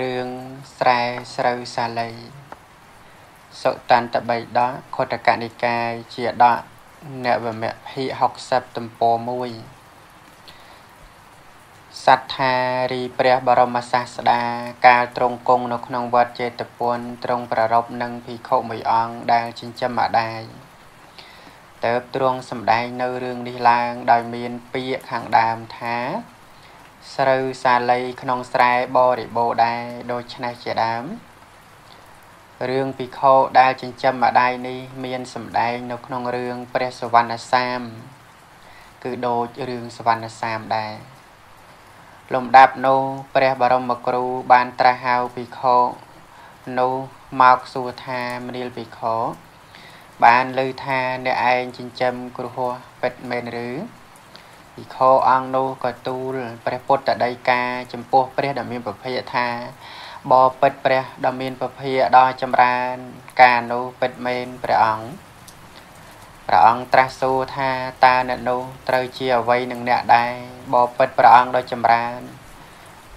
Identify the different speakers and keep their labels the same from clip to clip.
Speaker 1: រឿងស្រែស្រូវសាលីសុតន្តបិដកខុទ្ទកនិកាយជាដកនវមភិ60ទំព័រ1សត្ថារីព្រះបរមសាស្តាកាលទ្រង់គង់នៅក្នុងវត្តចេតពុនទ្រង់ប្ររពនឹងភិក្ខុមួយអង្គដែលចិញ្ចឹមម្ដាយតើបទ្រង់សម្ដែងនៅរឿងនេះឡើងដោយមានពាក្យខាងដើមថា ស្រូវសាលីក្នុងស្រែបរិបូរដែរដូច្នេះជាដើមរឿងពិខោដែលចិញ្ចឹមម្ដាយនេះមានសម្ដែងនៅក្នុងរឿងព្រះសវណ្ណសាម គឺដូចរឿងសវណ្ណសាមដែរលំដាប់នោះព្រះបរមគ្រូបានត្រាស់ហៅពិខោនោះមកសួរថាមនាលពិខោបានលើថាអ្នកឯងចិញ្ចឹមគ្រោះពិតមែនឬ ភិក្ខុអង្គនោះក៏ទូលព្រះពុទ្ធដីកាចំពោះព្រះដ៏មានពភៈថាបពិតព្រះដ៏មានពភៈដ៏ចម្រើន ការនោះពិតមែនព្រះអង្គព្រះអង្គត្រាស់សួរថាតើអ្នកនោះត្រូវជាអ្វីនឹងអ្នកដែរបពិតព្រះអង្គដ៏ចម្រើន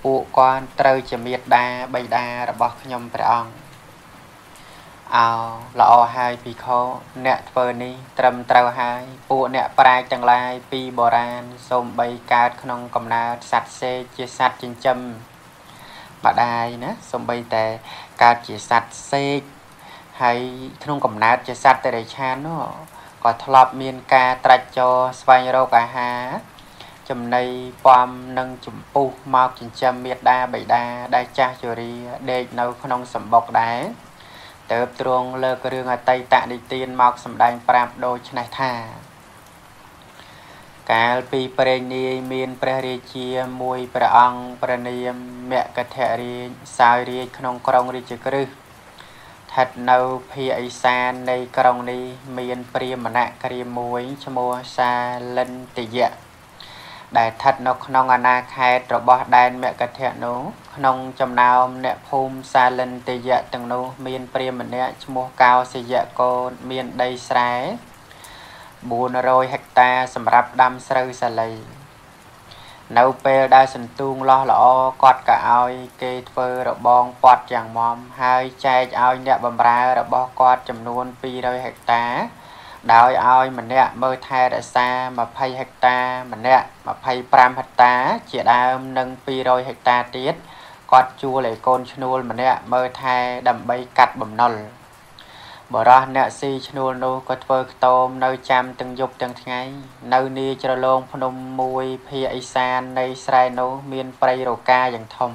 Speaker 1: ពួកគាត់ត្រូវជាមេត្តាបិតារបស់ខ្ញុំព្រះអង្គ អោល្អហើយភិក្ខុអ្នកធ្វើនេះត្រឹមត្រូវហើយពួកអ្នកប្រាជ្ញទាំងឡាយពីបុរាណសូមបីកើតក្នុងកំណើតសត្វសេកជាសត្វចិញ្ចឹមម្ដាយណាសូមបីតែកើតជាសត្វសេកហើយក្នុងកំណើតជាសត្វតិរិឆាននោះក៏ធ្លាប់មានការត្រាច់ចរស្វែងរកអាហារចំណីពំនិងចម្ពុះមកចិញ្ចឹមមេដាបៃតាដែលចាស់ជរាដេកនៅក្នុងសម្បុកដែរ ទៅទ្រង់លើករឿងអតីតនិទានមកសម្ដែងប្រាប់ដូចនេះថាកាលពីព្រេងនាយមានព្រះរាជាមួយព្រះអង្គព្រះនាមមគធរាជសោយរាជក្នុងក្រុងរាជក្រឹសស្ថិតនៅភាគឦសាននៃក្រុងនេះមានព្រាហ្មណគ្រាមួយឈ្មោះសាលិនទយៈ ដែលស្ថិតនៅក្នុងអាណាខេត្តរបស់ដែនមគធៈនោះក្នុងចំណោមអ្នកភូមិសាលិនទយៈទាំងនោះ មានព្រាហ្មណ៍ម្នាក់ឈ្មោះកោសយៈកូនមានដីស្រែ400ហិកតាសម្រាប់ដាំស្រូវសាលី នៅពេលដែលសន្ទូងលោះល្អគាត់ក៏ឲ្យគេធ្វើរបងពាត់យ៉ាងមមហើយចែកឲ្យអ្នកបម្រើរបស់គាត់ចំនួន200ហិកតា ដោយឲ្យម្នាក់មើលថែរក្សា20ហិកតាម្នាក់25ហិកតាជាដើមនិង200ហិកតាទៀតគាត់ជួលឲ្យកូនឈ្នួលម្នាក់មើលថែដើម្បីកាត់បំណុលបរោះអ្នកស៊ីឈ្នួលនោះក៏ធ្វើខ្ទមនៅចាំទាំងយប់ទាំងថ្ងៃនៅនីជ្រលងភ្នំមួយភាគឦសាននៃស្រែនោះមានព្រៃរកាយ៉ាងធំ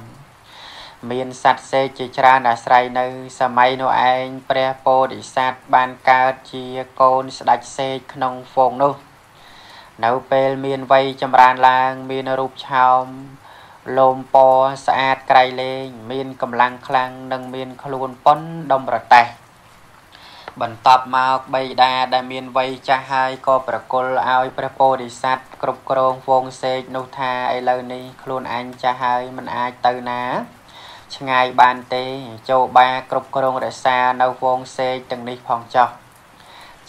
Speaker 1: មានសត្វសេកជាច្រើនអាស្រ័យនៅសម័យនោះឯងព្រះពោធិសត្វបានកើតជាកូនស្ដេចសេកក្នុងហ្វូងនោះ នៅពេលមានវ័យចម្រើនឡើងមានរូបឆោមលោមពណ៌ស្អាតក្រៃលែងមានកម្លាំងខ្លាំងនិងមានខ្លួនប៉ុនដុំប្រតេះបន្ទាប់មកបៃតាដែលមានវ័យចាស់ហើយក៏ប្រគល់ឲ្យព្រះពោធិសត្វគ្រប់គ្រងវងសេកនោះថាឥឡូវនេះខ្លួនអញចាស់ហើយមិនអាចទៅណា ឆ្ងាយបានទេចូលបាគ្រប់គ្រងរក្សានៅវងសេកទាំងនេះផងចោះ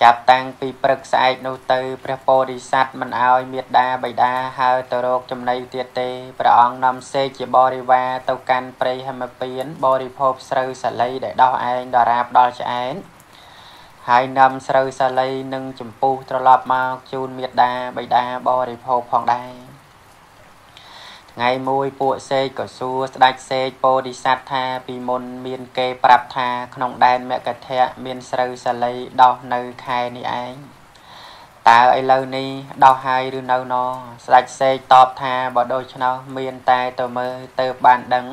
Speaker 1: ចាប់តាំងពីព្រឹកស្អែកនោះទៅព្រះពោធិសត្វមិនអោយមេត្តាបិតាហើទៅរកចំណីទៀតទេព្រះអង្គនាំសេកជាបរិវារទៅកាន់ព្រៃហមពៀនបរិភោគស្រូវសាលីដែលដោះឯងដរាបដល់ឆ្អែនហើយនាំស្រូវសាលីនិងចម្ពុះត្រឡប់មកជូនមេត្តាបិតាបរិភោគផងដែរ ថ្ងៃមួយពួកសេកក៏សួរស្ដេចសេកពោធិសត្វថាពីមុនមានគេប្រាប់ថាក្នុងដែនមគធៈមានស្រូវសាលីដោះនៅខែនេះឯងតើឥឡូវនេះដោះហើយឬនៅណស្ដេចសេកតបថាបើដូច្នោះមានតែទៅមើលទៅបានដឹង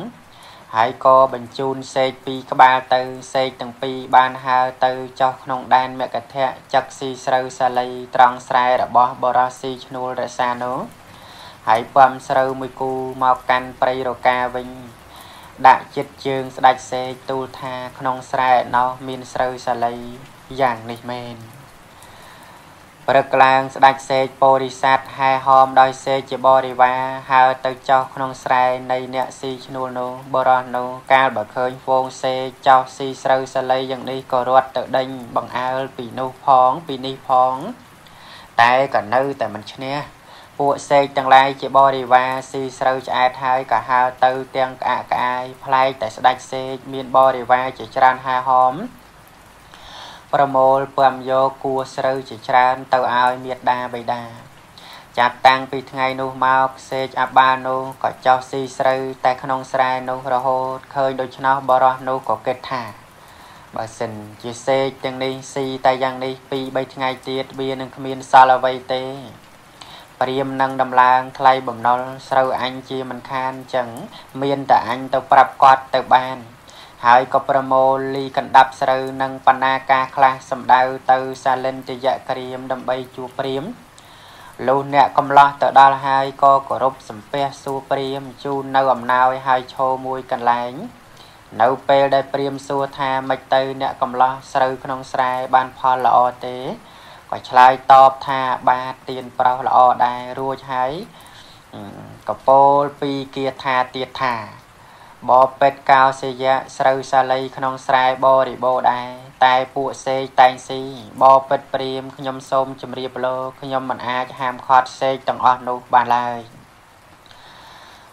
Speaker 1: ហើយក៏បញ្ជូនសេកពីរក្បាលទៅសេកទាំងពីរបានហើរទៅចុះក្នុងដែនមគធៈចឹកស៊ីស្រូវសាលីត្រង់ស្រែរបស់បរោះស៊ីឈ្នួលរសានោះ ហើយពំស្រូវមួយគូមកកាន់ព្រៃរកាវិញ ដាក់ចិត្តជើងស្ដាច់សេកទូលថាក្នុងស្រែណោះមានស្រូវសាលីយ៉ាងនេះមែនព្រឹកឡើងស្ដាច់សេកពោធិសត្វហែហោមដោយសេកជាបរិវារហើរទៅចោះក្នុងស្រែនៃអ្នកស៊ីឈ្នួលនោះបរោះនោះកាលបើឃើញហ្វូងសេកចោះស៊ីស្រូវសាលីយ៉ាងនេះក៏រត់ទៅដេញបង្អើលពីនោះផងពីនេះផង តែក៏នៅតែមិនឈ្នះ ពួកសេកទាំងឡាយជាបរិវារស៊ីស្រូវឆ្អែតហើយក៏ហើទៅទាំងក្អាកក្អាយផ្លែកតែស្ដេចសេកមានបរិវារជាច្រើនហាហោមប្រមូលពំយកគួស្រូវជាច្រើនទៅឲ្យមេដាបៃតាចាប់តាំងពីថ្ងៃនោះមកសេកអាបានោះក៏ចោះស៊ីស្រូវតែក្នុងស្រែនោះរហូតឃើញដូច្នោះបរោះនោះក៏គិតថាបើសិនជាសេកទាំងនេះស៊ីតែយ៉ាងនេះពីរ3ថ្ងៃទៀតវានឹងគ្មានសល់អ្វីទេ ព្រាមនឹងដំឡើងថ្លៃបំណុលស្រូវអញជាមិនខានចឹងមានតែអញទៅប្រាប់គាត់ទៅបាន ហើយក៏ប្រមូលលីកណ្ដាប់ស្រូវនិងបណ្ណាការខ្លះសម្ដៅទៅសាលិនទយៈក្រៀមដើម្បីជួព្រាមលុះអ្នកកំឡោះទៅដល់ហើយក៏គោរពសំពះសួរព្រាមជូននៅអំណោយហើយឈរមួយកន្លែង នៅពេលដែលព្រាមសួរថាមិនទៅអ្នកកំឡោះស្រូវក្នុងស្រែបានផលល្អទេ ក៏ឆ្លើយតបថាបាទទៀនប្រុសល្អដែររួចហើយកពោលពីគាថាទៀតថាបពេតកោសយៈស្រូវសាលីក្នុងស្រែបរិបោដែរតែពួកសេកតែងស៊ីបពេតព្រាមខ្ញុំសូមជម្រាបលោខ្ញុំមិនអាចហាមឃាត់សេកទាំងអស់នោះបានឡើយ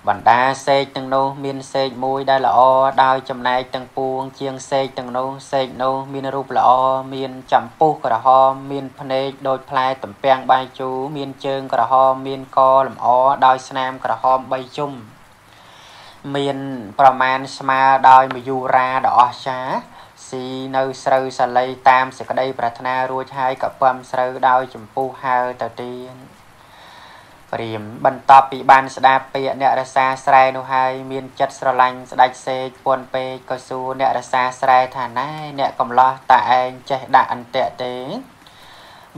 Speaker 1: បណ្ដាសេកទាំងនោះមានសេកមួយដែលល្អដោយចំណែកទាំងពួង ជាងសេកទាំងនោះសេកនោះមានរូបល្អមានចំពុះក្រហមមានភ្នែកដូចផ្លែទំពាំងបាយជូរមានជើងក្រហមមានកលម្អដោយស្នាមក្រហម3ជុំមានប្រមាណស្មើដោយមយូរាដ៏អស្ចារ្យស៊ីនៅស្រូវសាលីតាមសេចក្តីប្រាថ្នារួចហើយក៏ពំស្រូវដោយចម្ពុះហើទៅទៀត ព្រាមបន្ទាប់ពីបានស្ដាប់ពាក្យអ្នករសាស្រែនោះហើយមានចិត្តស្រឡាញ់ស្ដេចសេកពន់ពេកក៏សួរអ្នករសាស្រែថាណែអ្នកកំឡោះតើឯងចេះដាក់អន្ទាក់ទេ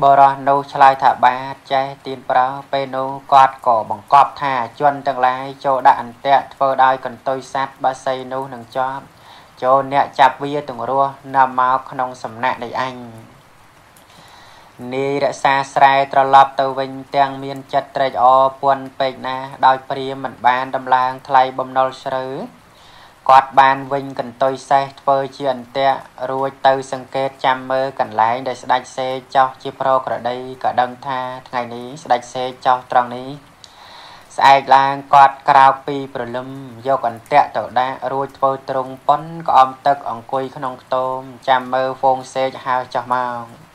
Speaker 1: បរោះនោះឆ្លើយថាបាទចេះទៀនប្រោពេលនោះគាត់ក៏បង្កប់ថាជន់ទាំងឡាយចូលដាក់អន្ទាក់ធ្វើដោយកន្ទុយសัตว์បើសីនោះនឹងចប់ចូលអ្នកចាប់វាទាំងរស់នាំមកក្នុងសំណាក់នៃអញ នាយរក្សាស្រែត្រឡប់ទៅវិញទាំងមានចិត្តត្រេកអរពន់ពេកណាដោយព្រាមមិនបានដំឡើងថ្លៃបំណុលស្រូវគាត់បានវិញកន្ទុយសេះធ្វើជាអន្ទាក់រួចទៅសង្កេតចាំមើលកន្លែងដែលស្ដេចសេចោះជាប្រក្រតីក៏ដឹងថាថ្ងៃនេះស្ដេចសេចោះត្រង់នេះស្អែកឡើងគាត់ក្រោកពីព្រលឹមយកអន្ទាក់ទៅដាក់រួចធ្វើទ្រង់ប៉ុនក្អមទឹកអង្គុយក្នុងខ្ទមចាំមើលហ្វូងសេកហើចោះមក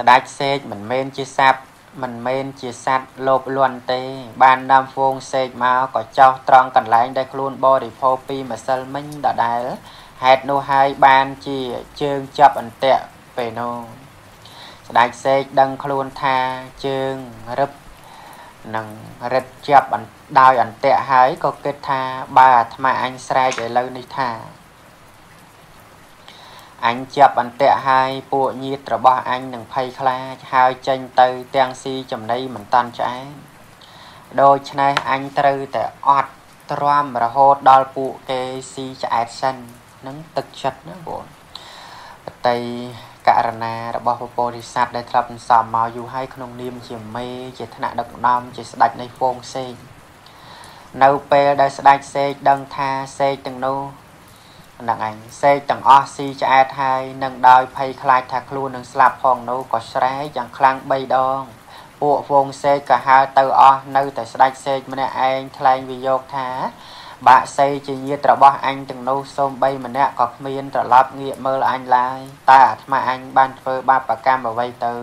Speaker 1: ស្ដាច់សេកមិនមែនជាសត្វមិនមែនជាសត្វលោភលន់ទេ បានដើមហ្វូងសេកមកក៏ចោះត្រង់កន្លែងដែលខ្លួនបរិភោគពីម្សិលមិញដដែលហេតុនោះហើយបានជាជើងចាប់អន្ទាក់ពេលនោះស្ដេចសេកដឹងខ្លួនថាជើងរឹបនឹងរឹតចាប់ដោយអន្ទាក់ហើយក៏គិតថាបើអាត្មាអញស្រែកឥឡូវនេះថា អញចាប់អន្ទាក់ហើយពួកញាតរបស់អញនឹងភ័យខ្លាចហើយចេញទៅទាំងស៊ីចំណីមិនតាន់ឆ្អែតដូច្នេះអញត្រូវតែអត់ទ្រាំរហូតដល់ពួកគេស៊ីឆ្អែតសិននឹងទឹកចិត្តណាបងបតីករណារបស់ពពោធិសត្វដែលធ្លាប់សំមកយូរហើយក្នុងនាមជាមេជាថ្នាក់ដឹកនាំជាស្ដេចនៃហ្វូងសេកនៅពេលដែលស្ដេចសេកដឹងថាសេកទាំងនោះ នឹងឯងសេកទាំងអស់ស៊ីឆ្អែតហើយនឹងដោយភ័យខ្លាចថាខ្លួននឹងស្លាប់ផងនោះក៏ស្រែកយ៉ាងខ្លាំង3ដង ពួកវងសេកក៏ហើទៅអស់នៅតែស្ដាច់សេកម្នាក់ឯងថ្លែងវិយោគថាបាក់សីជាញាតរបស់អញទាំងនោះសូមបីម្នាក់ក៏គ្មានត្រឡប់ងាកមើលអញឡើយតើអាត្មាអញបានធ្វើបាបកម្មអ្វីទៅ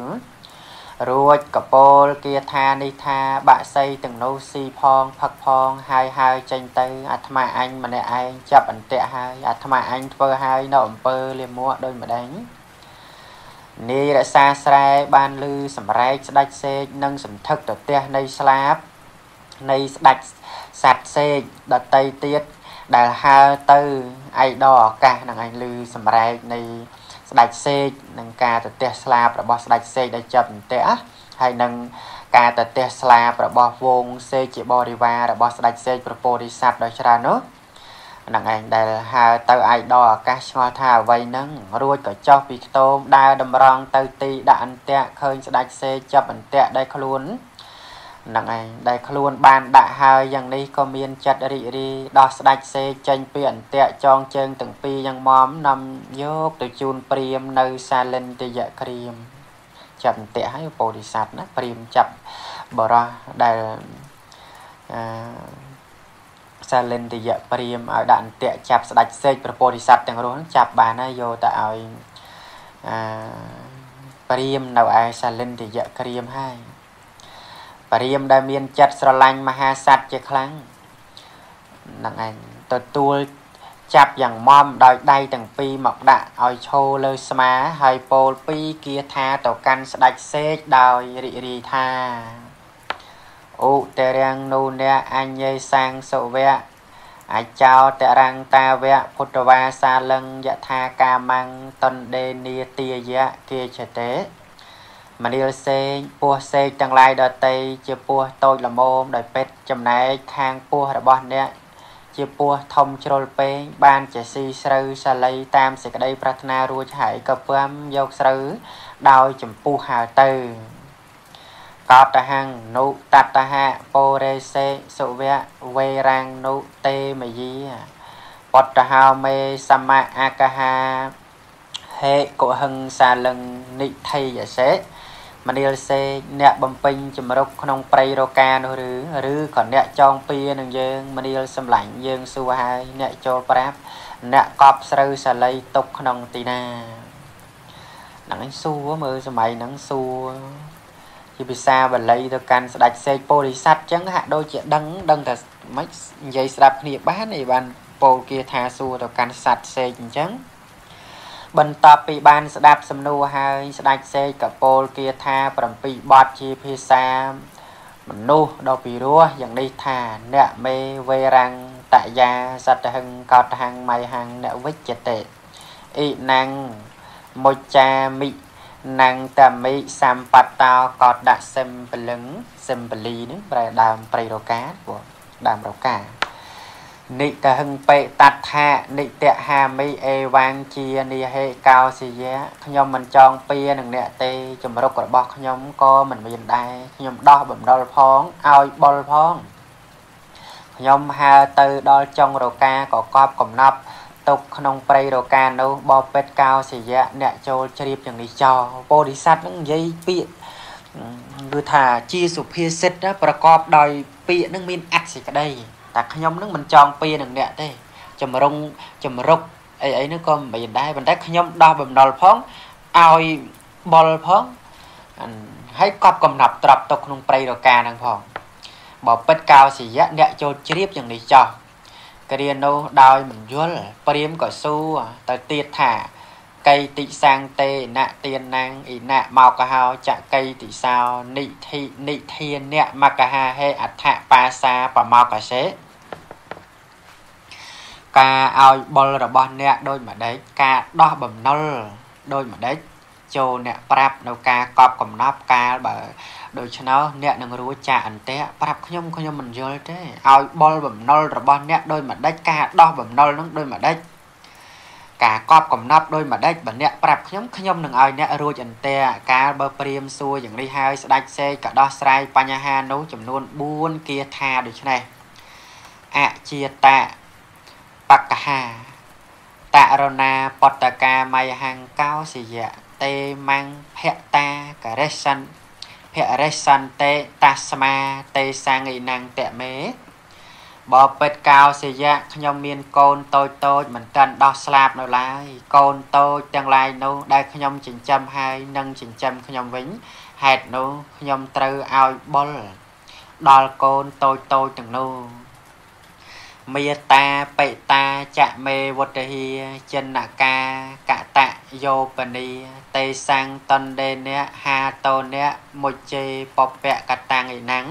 Speaker 1: រួចកពោលគាថានេះថាបាក់សីទាំងនោះស៊ីផងផឹកផងហើយហើយចេញទៅអាត្មាអញម្នាក់ឯងចាប់អន្ទាក់ហើយអាត្មាអញធ្វើហើយនៅអំពើលាមួដូចម្ដេចនាយរក្សាស្រែបានលឺសម្រែកស្ដាច់សេកនិងសន្ធឹកទៅទះនៃស្លាបនៃស្ដាច់សัตว์សេកដតីទៀតដែលហើទៅឯដរអាកាសនឹងឯងលឺសម្រែកនៃ ស្ដេចសេកនិងការទៅទះស្លាបរបស់ស្ដេចសេកដែលចាប់អន្ទាក់ហើយនឹងការទៅទះស្លាបរបស់វងសេកជាបរិវាររបស់ស្ដេចសេកប្រពោធិសត្វដ៏ច្រើននោះនឹងឯងដែលហើទៅឯកដល់អាកាសឆ្ងល់ថាអ្វីហ្នឹងរួចក៏ចុះពីខ្ទមដើរតម្រង់ទៅទីដាក់អន្ទាក់ឃើញស្ដេចសេកចាប់អន្ទាក់ដែលខ្លួន ហ្នឹងឯងដែលខ្លួនបានដាក់ហើយយ៉ាងនេះក៏មានចិត្តរីករាយដោះស្ដាច់សេកចេញពីអន្ទាក់ចងជើងទាំងពីរយ៉ាងមមនាំយកទៅជូនព្រាមនៅសាលិនទយក្រៀមចាប់អន្ទាក់ហើយពោធិសត្វណាព្រាមចាប់បរោះដែលអឺសាលិនតយៈព្រាមឲ្យដាក់អន្ទាក់ចាប់ស្ដាច់សេកប្រពោធិសត្វទាំងរស់ចាប់បានហើយយកទៅឲ្យអឺព្រាមនៅឯសាលិនតយៈក្រាមហើយ ព្រាមដែលមានចិត្តស្រឡាញ់មហាសត្វជាខ្លាំងនឹងឯងទទួលចាប់យ៉ាងមមដោយដៃទាំងពីរមកដាក់ឲ្យឈរលើស្មា ហើយពោលពីរគាថាទៅកាន់ស្ដេចសេកដោយរីករាយថាឧតរាំងនូអ្នកអញ្ញេសាងសុវៈអាចោតរាំងតាវៈពុទ្ធវាសាលឹងយថាកាមੰតនដេនីទាយៈគេចតេ មនាលសេកពោះសេកទាំងឡាយដតីជាពោះតូចល្មមដោយពេទ្យចំណែកខាងពោះរបស់អ្នកជាពោះធំជ្រុលពេងបានជាស៊ីស្រូវសាលីតាមសេចក្តីប្រាថ្នារួចហើយក៏ពំយកស្រូវដោយចម្ពុះហើទៅកោតហੰនុតតហៈពោរេសេសុវៈវេរាំងនុតេមយាបតហោមេសមៈអកហាហេកុហឹងសាលឹងនិធិយសេ មនាលសេកអ្នកបំពេញចម្រុកក្នុងព្រៃរកានោះឬឬក៏អ្នកចងពៀនឹងយើងមនាលសម្លាញ់យើងសួរហើយអ្នកចូលប្រាប់អ្នកកប់ស្រូវសាលីទុកក្នុងទីណាហ្នឹងឯងសួរមើលសម័យហ្នឹងសួរជាភាសាបាលីទៅកាន់ស្ដេចសេកពោធិសត្វចឹងហាក់ដូចជាដឹងដឹងតែមិននិយាយស្ដាប់គ្នាបានឯបានពោលគាថាសួរទៅកាន់សត្វសេកអញ្ចឹង បន្ទាប់ពីបានស្ដាប់សំណួរហើយស្ដេចសេកកពោលគាថា7បទជាភាសាមនុស្សដ៏ពិរោះយ៉ាងនេះថាអ្នកមេវេរាំងតយាសតហឹងកោតហੰមៃហੰអ្នកវិជ្ជតេអ៊ីណាំងមុចាមិណੰតមិសម្បតោកោតដាក់សិមពលឹងសិមពលីនេះប្រែដើមព្រៃរកាព្រោះដើមរកា និកហឹងបេតថានិតហាមិអេវាងជានិហេកោសិយៈខ្ញុំមិនចង់ពៀនឹងអ្នកទេចម្រុករបស់ខ្ញុំក៏មិនមានដែរខ្ញុំដោះបំដុលផងឲ្យបុលផងខ្ញុំហើទៅដល់ចុងរកាក៏កប់កំណប់ទុកក្នុងព្រៃរកានោះបបិទ្ធកោសិយៈអ្នកចូលជ្រាបយ៉ាងនេះចោពោធិសត្វនឹងនិយាយពាក្យគឺថាជាសុភាសិតប្រកបដោយពាក្យនឹងមានអត្ថសេចក្តី តែខ្ញុំនឹងមិនចង់ពៀនឹងអ្នកទេចម្រុងចម្រុកអីអីនោះក៏មិនបានដែរប៉ុន្តែខ្ញុំដោះបំណុលផងឲ្យបុលផងហើយកប់កំណាប់ត្រាប់ទុកក្នុងព្រៃរកាហ្នឹងផងបើពិតកោសយៈអ្នកចូលជ្រាបយ៉ាងនេះចោះគ្រានោះដោយមិនយល់ព្រាមក៏សួរទៅទៀតថាកៃតិសាំងតេណទានណាំងអ៊ីណមកកហោចកៃតិសោនិធិនិធានៈមកហាហេអដ្ឋបាសាបមកសេ ការឲ្យបុលរបស់អ្នកដូចម្ដេចការដោះបំណុលដូចម្ដេចចូលអ្នកប្រាប់នៅការកប់កំណប់កាលបើដូច្នោះអ្នកនឹងរួចចាកអន្ទាក់ប្រាប់ខ្ញុំខ្ញុំមិនយល់ទេឲ្យបុលបំណុលរបស់អ្នកដូចម្ដេចការដោះបំណុលនឹងដូចម្ដេចការកប់កំណត់ដូចម្ដេចបើអ្នកប្រាប់ខ្ញុំខ្ញុំនឹងឲ្យអ្នករួចអន្ទាកាលបើព្រាមសួរយ៉ាងនេះហើយស្ដេចសេកក៏ដោះស្រាយបញ្ហានោះចំនួន4គាថាដូចនេះអជាតៈ បកហាតរណាបតកាមយហង្កោសិយៈតេមੰភតាករេសិនភរិសន្តិតាស្មាទេសង្ឃិណੰតមេបបិទ្ធកោសិយៈខ្ញុំមានកូនតូចតូចមិនទាន់ដោះស្លាប់នៅឡើយកូនតូចទាំងឡាយនោះដែលខ្ញុំចិញ្ចឹមហើយនឹងចិញ្ចឹមខ្ញុំវិញហេតុនោះខ្ញុំត្រូវឲ្យបុលដល់កូនតូចតូចទាំងនោះ មេតាបិតាចមេវត្តហិចិនកាកតយោបនីទេសੰតណ្ដេនៈហាតោនៈមុជេពពៈកតាំងឯណੰ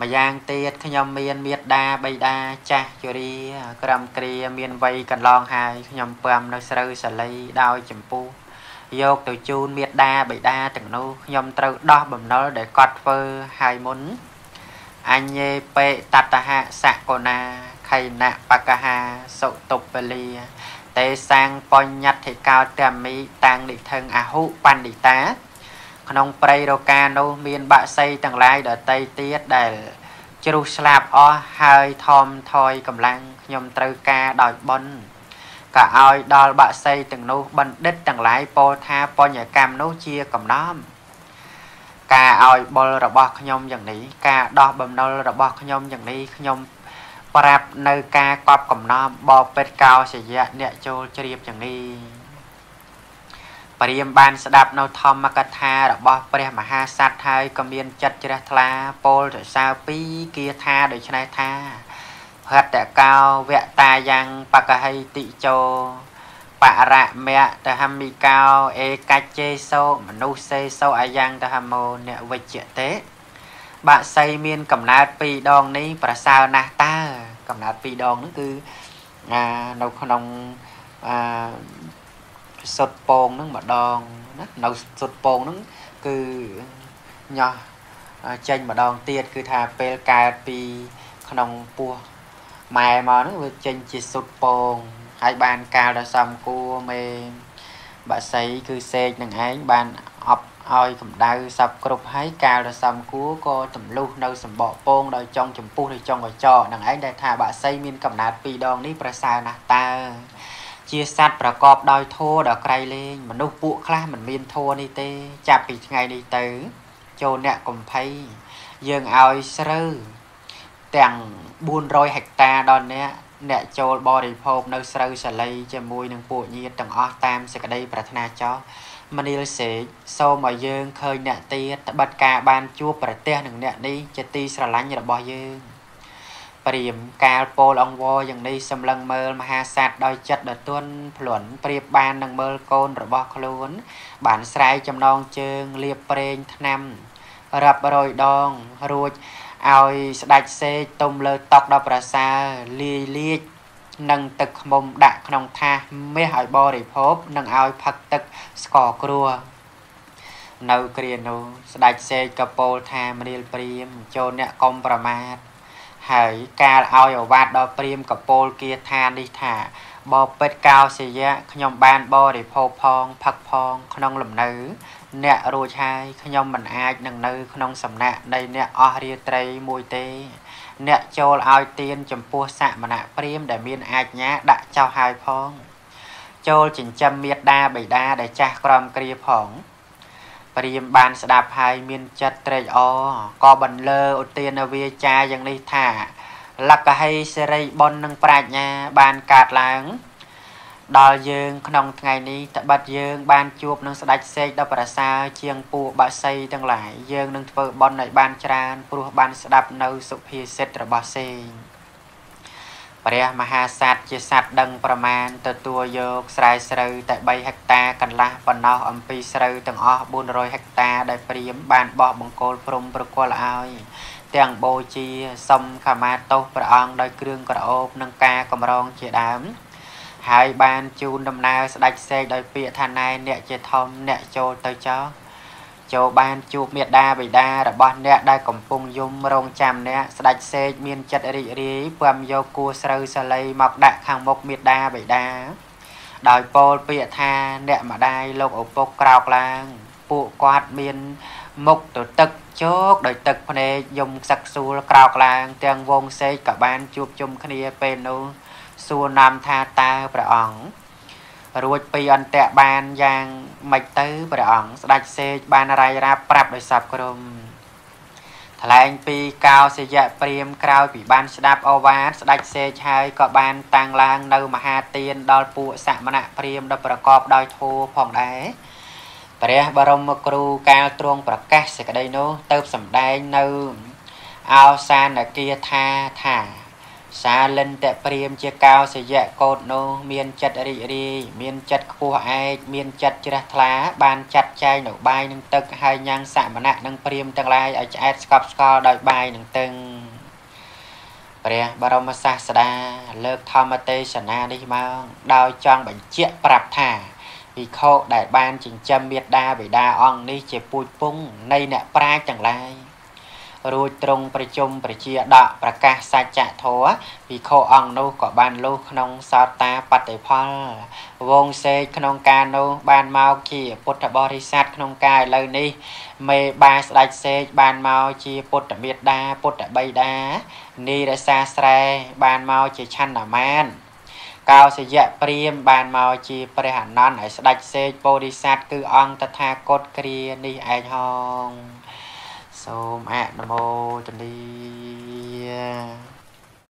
Speaker 1: ម្យ៉ាងទៀតខ្ញុំមានមេដាបៃតាចាស់ជរាក្រំគ្រាមានវ័យកន្លងហើយខ្ញុំពំនៅស្រូវសាលីដោយចម្ពោះយកទៅជូនមេដាបៃតាទាំងនោះខ្ញុំត្រូវដោះបំណុលដែលគាត់ធ្វើហើយមុនអញ្ញេបេតតហសកោណា ខៃណបកហាសុតុពលីតេសាំងបញ្ញត្តិកោតមីតាំងនិធឹងអហុបណ្ឌិតា ក្នុងព្រៃរកានោះមានបាក់សីទាំងឡាយដតីទៀតដែលជ្រុះស្លាប់អស់ហើយថមថយកម្លាំងខ្ញុំត្រូវការដោយបុណ្យក៏ឲ្យដល់បាក់សីទាំងនោះបណ្ឌិតទាំងឡាយពោលថាបញ្ញកម្មនោះជាកំណំការឲ្យបុលរបស់ខ្ញុំយ៉ាងនេះការដោះបំណុលរបស់ខ្ញុំយ៉ាងនេះខ្ញុំ ប្រាប់នៅការកប់កំណប់បបិទ្ធកោសយៈអ្នកចូលជ្រាបយ៉ាងនេះព្រាមបានស្ដាប់នៅធម្មកថារបស់ព្រះមហាសត្វហើយក៏មានចិត្តជ្រះថ្លាពោលរសើរពីគាថាដូច្នេះថាភត្តកោវតាយ៉ាងបកហិតិចោបរមៈតហមិកោ អេកច្ចេសោមនុស្សសេសោអាយ៉ាងតហមោអ្នកវិជ្ជទេ បាក់សីមានកំណើតពីរដងនេះប្រសើរណាស់តើកំណើតពីរដងនោះគឺអានៅក្នុងអាសុតពងហ្នឹងម្ដងណានៅសុតពងហ្នឹងគឺញោះចេញម្ដងទៀតគឺថាពេលកើតពីក្នុងពោះម៉ែមកហ្នឹងវាចេញជាសុតពងហើយបានកាលដល់សំគួរមេបាក់សីគឺសេកនឹងឯងបានអប់ ឲ្យកម្ដៅសັບគ្រប់ហើយកាលដល់សំគួរក៏ទម្លុះនៅសម្បកពងដោយចុងចម្ពុះឬចុងកញ្ចក់នឹងឯងដែលថាបាក់សីមានកំណើតពីរដងនេះប្រសើរណាស់តើជាសត្វប្រកបដោយធម៌ដ៏ក្រៃលែងមនុស្សពួកខ្លះមិនមានធម៌នេះទេ ចាប់ពីថ្ងៃនេះទៅ ចូលអ្នកកំភៃយើងឲ្យស្រូវទាំង400ហិកតាដល់អ្នកអ្នកចូលបរិភោគនៅស្រូវសាលីជាមួយនឹងពួកញាតិទាំងអស់តាមសេចក្តីប្រាថ្នាចោះ មនាលសេកសូមឲ្យយើងឃើញអ្នកទៀតត្បិតការបានជួបប្រទះនឹងអ្នកនេះជាទីស្រឡាញ់របស់យើងព្រាមកាលពោលអង្វរយ៉ាងនេះសម្លឹងមើលមហាសត្វដោយចិត្តដ៏ទន់ភ្លន់ព្រៀបបាននឹងមើលកូនរបស់ខ្លួន បានស្រែកចំណងជើងលៀបប្រេងថ្នាំរាប់រយដងរួចឲ្យស្ដេចសេកទុំលើតុកដល់ប្រសើរលាយលាជ និងទឹកខ្មុំដាក់ក្នុងថាសមាសឲ្យបរិភោគនិងឲ្យផឹកទឹកស្ករគ្រួនៅគ្រានោះស្ដេចសេកកពោលថាមនាលព្រាមចូលអ្នកកុំប្រមាទហើយកាលឲ្យអវាទដល់ព្រាមកពោលគាថានេះថាបបិទ្ធកោសយៈខ្ញុំបានបរិភោគផងផឹកផងក្នុងលំនៅ អ្នករួចហើយខ្ញុំមិនអាចនឹងនៅក្នុងសំណាក់នៃអ្នកអស់រាត្រីមួយទេ អ្នកចូលឲ្យទៀនចំពោះសមណៈព្រាមដែលមានអាជ្ញាដាក់ចោលហើយផង ចូលចិញ្ចឹមមេត្តាបិតាដែលចាស់ក្រំគ្រាផង ព្រាមបានស្ដាប់ហើយមានចិត្តត្រេកអរក៏បន្លឺឧទានវាចាយ៉ាងនេះថាលក្ខហេសិរីបុណ្យនិងប្រាជ្ញាបានកើតឡើង ដល់យើងក្នុងថ្ងៃនេះត្បិតយើងបានជួបនឹងស្ដេចសេកដ៏ប្រសើរជាងពួកបាសីទាំងឡាយយើងនឹងធ្វើបុណ្យឲ្យបានច្រើនព្រោះបានស្ដាប់នៅសុភាសិតរបស់សេងព្រះមហាសត្វជាសត្វដឹងប្រមាណទទួលយកស្រែស្រូវតែ3ហិកតាកន្លះប៉ុណ្ណោះអំពីស្រូវទាំងអស់400ហិកតាដែលព្រាមបានបោះបង្គោលព្រំប្រគល់ឲ្យទាំងបូជាសុំខមាទោសព្រះអង្គដោយគ្រឿងក្រអូបនិងការកម្រងជាដើម ហើយបានជូនដំណើរស្ដេចសេកដោយពាក្យថាណែអ្នកជាធំអ្នកចូលទៅចោចូលបានជួបមេដាបិតារបស់អ្នកដែលកំពុងយំរងចាំអ្នកស្ដេចសេកមានចិត្តរីករាយពំយកគួស្រូវសាលីមកដាក់ខាងមុខមេដាបិតាដោយពោលពាក្យថាអ្នកម្ដាយលោកឪពុកក្រោកឡើងពួកគាត់មានមុខទៅទឹកជោកដោយទឹកភ្នែកយំខ្សឹកសួលក្រោកឡើង ទាំងវងសេកក៏បានជួបជុំគ្នាពេលនោះ សួរនាំថាតើព្រះអង្គរួចពីអន្តៈបានយ៉ាងម៉េចទៅព្រះអង្គស្ដេចសេកបានរាយរាប់ប្រាប់ដោយសពក្រុមថ្លែងពីកោសយៈព្រាមក្រោយពីបានស្ដាប់អូវាទស្ដេចសេកហើយក៏បានតាំងឡើងនៅមហាទានដល់ពួកសមណៈព្រាមដ៏ប្រកបដោយធម៌ផងដែរព្រះបរមគ្រូកាលទ្រង់ប្រកាសសេចក្តីនោះទៅសម្ដែងនៅអោសានគាថាថា សាលិនតព្រាមជាកោសយៈកោតនោះមានចិត្តរីករាយមានចិត្តខ្ពស់ឯកមានចិត្តជ្រះថ្លា បានចាត់ចែងនៅបាយនឹងទឹកហើយញ៉ាំងសមណៈនិងព្រាមទាំងឡាយឲ្យឆ្អែតស្កប់ស្កល់ដោយបាយនឹងទឹកព្រះបរមសាស្តាលើកធម្មទេសនានេះមកដោយចង់បញ្ជាក់ប្រាប់ថាភិក្ខុដែលបានចិញ្ចឹមមេត្តាបិតាអង្គនេះជាពូជពងនៃអ្នកប្រាជ្ញទាំងឡាយ រួចទ្រង់ប្រជុំប្រជាដកប្រកាសសច្ចធម៌ភិក្ខុអង្គនោះក៏បានលុះក្នុងសោតាបតិផល វងសេកក្នុងការនោះបានមកជាពុទ្ធបរិស័ទក្នុងការឥឡូវនេះ មេបាស្ដេចសេកបានមកជាពុទ្ធមេត្តាពុទ្ធបិតានីរសាស្រែបានមកជាឆន្ទមានកោសយៈព្រាមបានមកជាព្រះអនន្តឲ្យស្ដេចសេកពោធិសត្វគឺអង្គតថាគតគ្រានេះឯងហង សូមអនុមោទនា